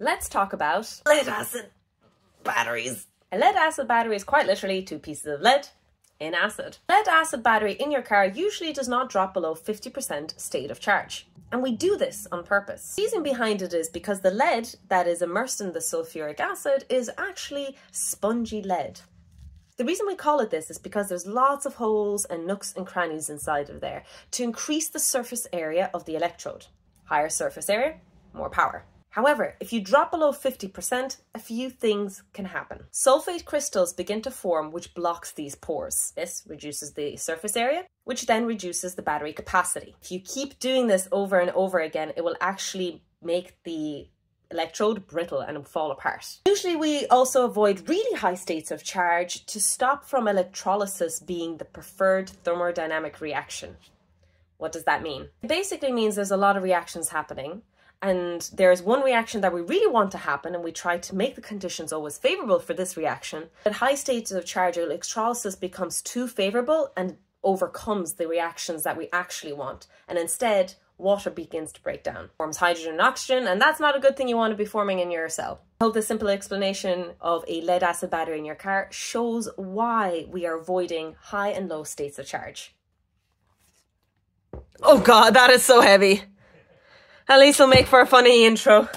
Let's talk about lead acid batteries. A lead acid battery is quite literally two pieces of lead in acid. Lead acid battery in your car usually does not drop below 50% state of charge. And we do this on purpose. The reason behind it is because the lead that is immersed in the sulfuric acid is actually spongy lead. The reason we call it this is because there's lots of holes and nooks and crannies inside of there to increase the surface area of the electrode. Higher surface area, more power. However, if you drop below 50%, a few things can happen. Sulfate crystals begin to form which blocks these pores. This reduces the surface area, which then reduces the battery capacity. If you keep doing this over and over again, it will actually make the electrode brittle and fall apart. Usually we also avoid really high states of charge to stop from electrolysis being the preferred thermodynamic reaction. What does that mean? It basically means there's a lot of reactions happening and there's one reaction that we really want to happen and we try to make the conditions always favorable for this reaction. At high states of charge, electrolysis becomes too favorable and overcomes the reactions that we actually want. And instead, water begins to break down, forms hydrogen and oxygen, and that's not a good thing you want to be forming in your cell. I hope this simple explanation of a lead acid battery in your car shows why we are avoiding high and low states of charge. Oh god, that is so heavy. At least it'll make for a funny intro.